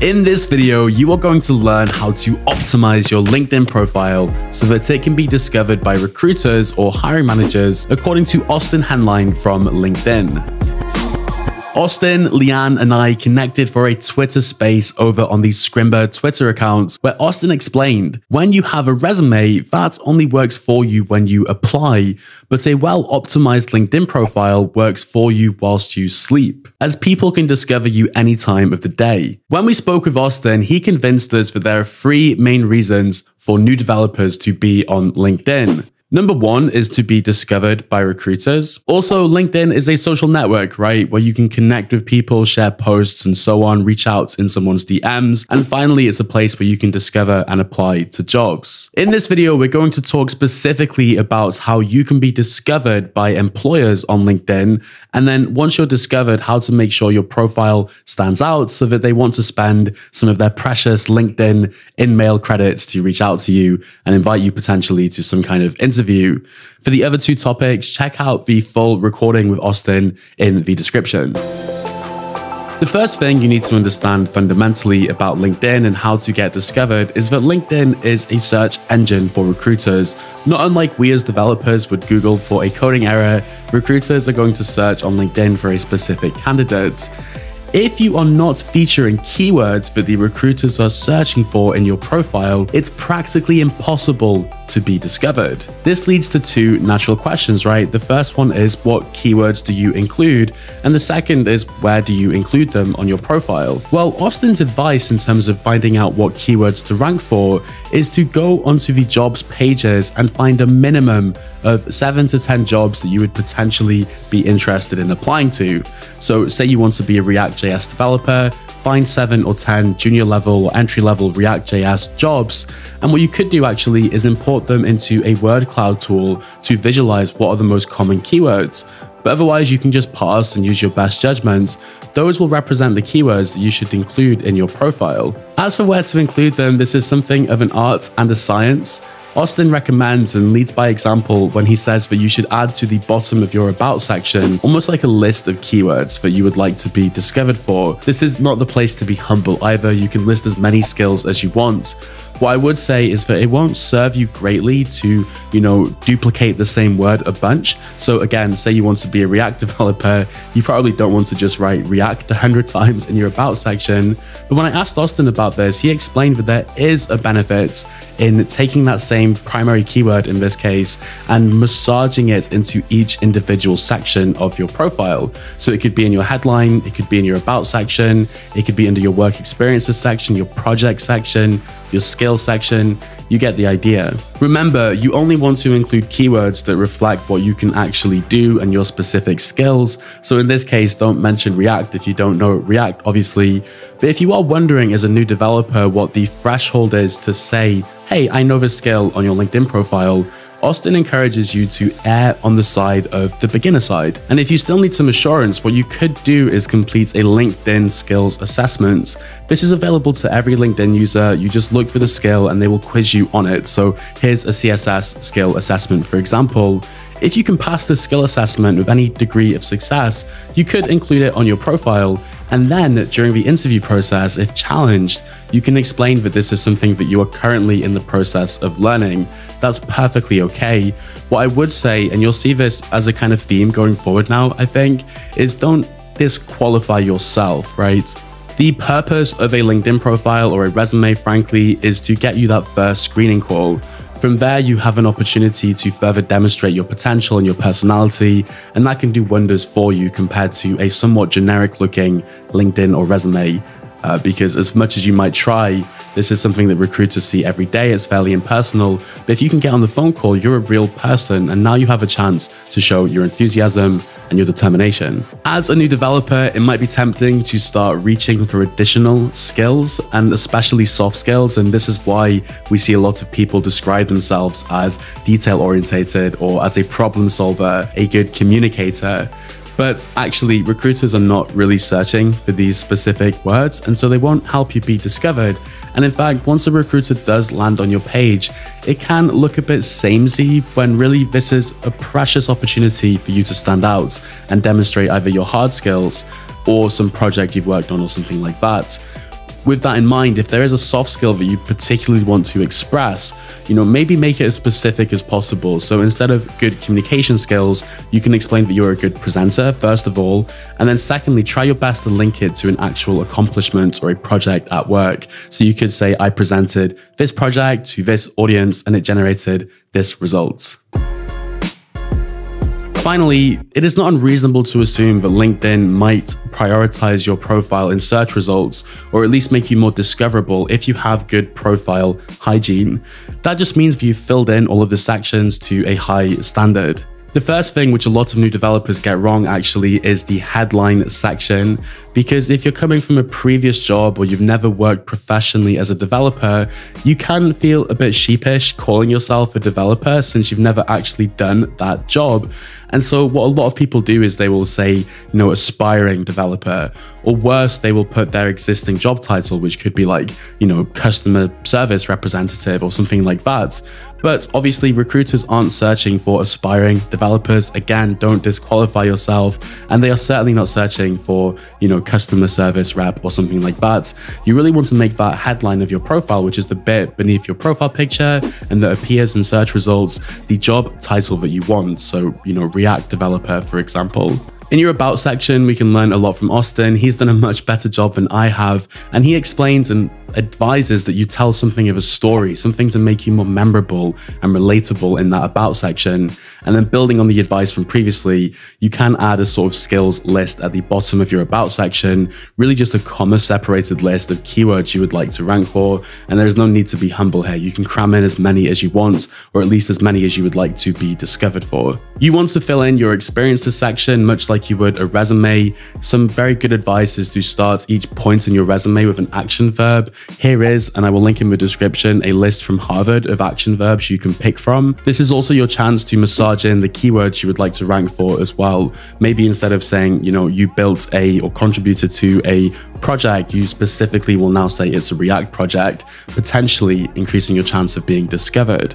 In this video, you are going to learn how to optimize your LinkedIn profile so that it can be discovered by recruiters or hiring managers, according to Austin Henline from LinkedIn. Austin Henline, and I connected for a Twitter space over on the Scrimba Twitter accounts where Austin explained when you have a resume, that only works for you when you apply, but a well optimized LinkedIn profile works for you whilst you sleep, as people can discover you any time of the day. When we spoke with Austin, he convinced us that there are three main reasons for new developers to be on LinkedIn. Number one is to be discovered by recruiters. Also, LinkedIn is a social network, right? Where you can connect with people, share posts, and so on, reach out in someone's DMs. And finally, it's a place where you can discover and apply to jobs. In this video, we're going to talk specifically about how you can be discovered by employers on LinkedIn. And then once you're discovered, how to make sure your profile stands out so that they want to spend some of their precious LinkedIn InMail credits to reach out to you and invite you potentially to some kind of interview interview. For the other two topics, check out the full recording with Austin in the description. The first thing you need to understand fundamentally about LinkedIn and how to get discovered is that LinkedIn is a search engine for recruiters. Not unlike we as developers would Google for a coding error, recruiters are going to search on LinkedIn for a specific candidate. If you are not featuring keywords that the recruiters are searching for in your profile, it's practically impossible to be discovered. This leads to two natural questions, right? The first one is what keywords do you include? And the second is where do you include them on your profile? Well, Austin's advice in terms of finding out what keywords to rank for is to go onto the jobs pages and find a minimum of seven to 10 jobs that you would potentially be interested in applying to. So, say you want to be a React.js developer, find seven or 10 junior level or entry level React.js jobs. And what you could do actually is import them into a word cloud tool to visualize what are the most common keywords. But otherwise, you can just pass and use your best judgments. Those will represent the keywords that you should include in your profile. As for where to include them, this is something of an art and a science. Austin recommends and leads by example when he says that you should add to the bottom of your About section almost like a list of keywords that you would like to be discovered for. This is not the place to be humble either. You can list as many skills as you want. What I would say is that it won't serve you greatly to, you know, duplicate the same word a bunch. So again, say you want to be a React developer, you probably don't want to just write React 100 times in your About section. But when I asked Austin about this, he explained that there is a benefit in taking that same primary keyword in this case and massaging it into each individual section of your profile. So it could be in your headline, it could be in your About section, it could be under your work experiences section, your project section, your skills section, you get the idea. Remember, you only want to include keywords that reflect what you can actually do and your specific skills. So in this case, don't mention React if you don't know React, obviously. But if you are wondering as a new developer what the threshold is to say, hey, I know this skill on your LinkedIn profile, Austin encourages you to err on the side of the beginner side. And if you still need some assurance, what you could do is complete a LinkedIn skills assessment. This is available to every LinkedIn user. You just look for the skill and they will quiz you on it. So here's a CSS skill assessment, for example. If you can pass this skill assessment with any degree of success, you could include it on your profile and then during the interview process, if challenged, you can explain that this is something that you are currently in the process of learning. That's perfectly okay. What I would say, and you'll see this as a kind of theme going forward now, I think, is don't disqualify yourself, right? The purpose of a LinkedIn profile or a resume, frankly, is to get you that first screening call from there, you have an opportunity to further demonstrate your potential and your personality, and that can do wonders for you compared to a somewhat generic looking LinkedIn or resume uh, because as much as you might try, this is something that recruiters see every day. It's fairly impersonal. But if you can get on the phone call, you're a real person, and now you have a chance to show your enthusiasm and your determination. As a new developer, it might be tempting to start reaching for additional skills and especially soft skills. And this is why we see a lot of people describe themselves as detail orientated or as a problem solver, a good communicator. But actually, recruiters are not really searching for these specific words, and so they won't help you be discovered. And in fact, once a recruiter does land on your page, it can look a bit samey when really this is a precious opportunity for you to stand out and demonstrate either your hard skills or some project you've worked on or something like that. With that in mind, if there is a soft skill that you particularly want to express, you know, maybe make it as specific as possible. So instead of good communication skills, you can explain that you're a good presenter, first of all. And then secondly, try your best to link it to an actual accomplishment or a project at work. So you could say, I presented this project to this audience and it generated this results. Finally, it is not unreasonable to assume that LinkedIn might prioritize your profile in search results or at least make you more discoverable if you have good profile hygiene. That just means that you've filled in all of the sections to a high standard. The first thing which a lot of new developers get wrong actually is the headline section. Because if you're coming from a previous job or you've never worked professionally as a developer, you can feel a bit sheepish calling yourself a developer since you've never actually done that job. And so what a lot of people do is they will say, you know, aspiring developer, or worse, they will put their existing job title, which could be like, you know, customer service representative or something like that. But obviously recruiters aren't searching for aspiring developers. Again, don't disqualify yourself. And they are certainly not searching for, you know, customer service rep or something like that. You really want to make that headline of your profile, which is the bit beneath your profile picture and that appears in search results, the job title that you want. So, you know, React developer, for example. In your About section, we can learn a lot from Austin. He's done a much better job than I have, and he explains and advises that you tell something of a story, something to make you more memorable and relatable in that About section. And then building on the advice from previously, you can add a sort of skills list at the bottom of your About section, really just a comma separated list of keywords you would like to rank for. And there's no need to be humble here. You can cram in as many as you want, or at least as many as you would like to be discovered for. You want to fill in your experiences section, much like you would a resume. Some very good advice is to start each point in your resume with an action verb. Here is, and I will link in the description, a list from Harvard of action verbs you can pick from. This is also your chance to massage in the keywords you would like to rank for as well. Maybe instead of saying, you know, you built a or contributed to a project, you specifically will now say it's a React project, potentially increasing your chance of being discovered.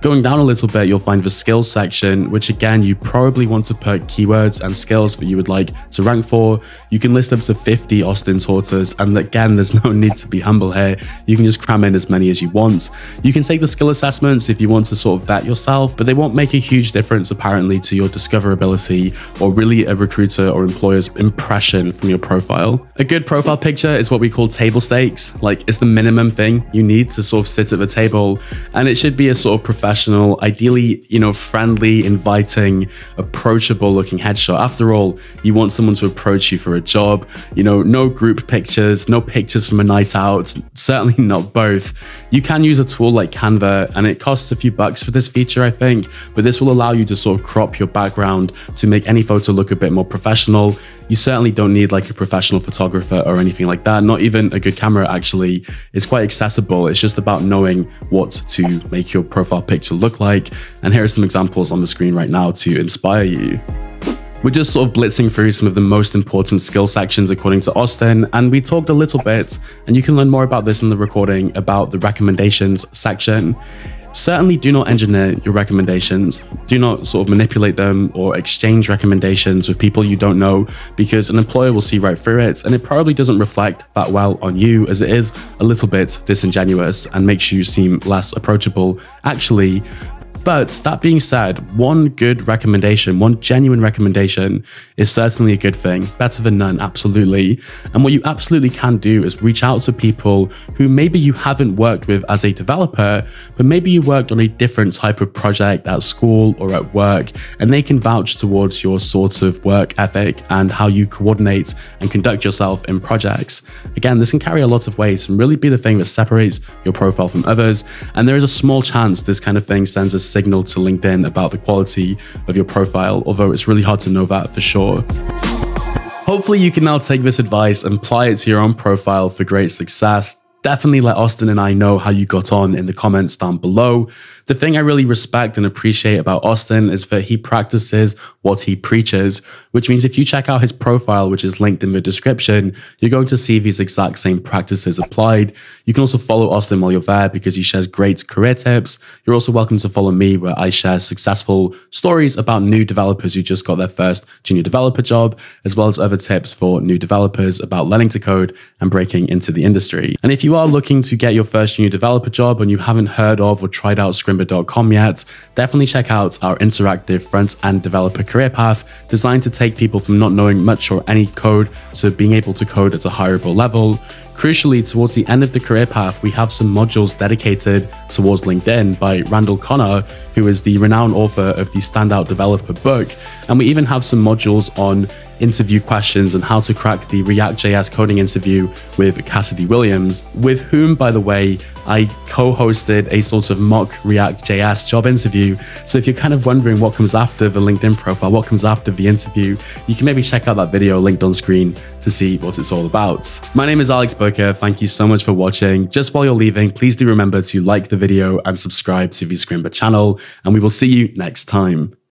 Going down a little bit, you'll find the skills section, which again, you probably want to put keywords and skills that you would like to rank for. You can list up to 50 Austin Tortas, and again, there's no need to be humble here. You can just cram in as many as you want. You can take the skill assessments if you want to sort of vet yourself, but they won't make a huge difference apparently to your discoverability or really a recruiter or employer's impression from your profile. A good profile picture is what we call table stakes. Like it's the minimum thing you need to sort of sit at the table, and it should be a sort of professional professional, ideally, you know, friendly, inviting, approachable looking headshot. After all, you want someone to approach you for a job. You know, no group pictures, no pictures from a night out, certainly not both. You can use a tool like Canva and it costs a few bucks for this feature, I think, but this will allow you to sort of crop your background to make any photo look a bit more professional. You certainly don't need like a professional photographer or anything like that. Not even a good camera actually. It's quite accessible. It's just about knowing what to make your profile picture look like. And here are some examples on the screen right now to inspire you. We're just sort of blitzing through some of the most important skill sections according to Austin, and we talked a little bit, and you can learn more about this in the recording about the recommendations section. Certainly do not engineer your recommendations. Do not sort of manipulate them or exchange recommendations with people you don't know because an employer will see right through it and it probably doesn't reflect that well on you as it is a little bit disingenuous and makes you seem less approachable. Actually, but that being said, one good recommendation, one genuine recommendation is certainly a good thing. Better than none, absolutely. And what you absolutely can do is reach out to people who maybe you haven't worked with as a developer, but maybe you worked on a different type of project at school or at work, and they can vouch towards your sort of work ethic and how you coordinate and conduct yourself in projects. Again, this can carry a lot of weight and really be the thing that separates your profile from others. And there is a small chance this kind of thing sends a signal to LinkedIn about the quality of your profile, although it's really hard to know that for sure. Hopefully, you can now take this advice and apply it to your own profile for great success. Definitely let Austin and I know how you got on in the comments down below. The thing I really respect and appreciate about Austin is that he practices what he preaches, which means if you check out his profile, which is linked in the description, you're going to see these exact same practices applied. You can also follow Austin while you're there because he shares great career tips. You're also welcome to follow me where I share successful stories about new developers who just got their first junior developer job, as well as other tips for new developers about learning to code and breaking into the industry. And if you are looking to get your first junior developer job and you haven't heard of or tried out Scrimba Scrimba.com yet, definitely check out our interactive front-end developer career path designed to take people from not knowing much or any code to being able to code at a higher level. Crucially, towards the end of the career path, we have some modules dedicated towards LinkedIn by Randall Kanna, who is the renowned author of the Standout Developer book. And we even have some modules on interview questions and how to crack the React.js coding interview with Cassidy Williams, with whom, by the way, I co hosted a sort of mock React.js job interview. So if you're kind of wondering what comes after the LinkedIn profile, what comes after the interview, you can maybe check out that video linked on screen to see what it's all about. My name is Alex Booker. Thank you so much for watching. Just while you're leaving, please do remember to like the video and subscribe to the Scrimba channel, and we will see you next time.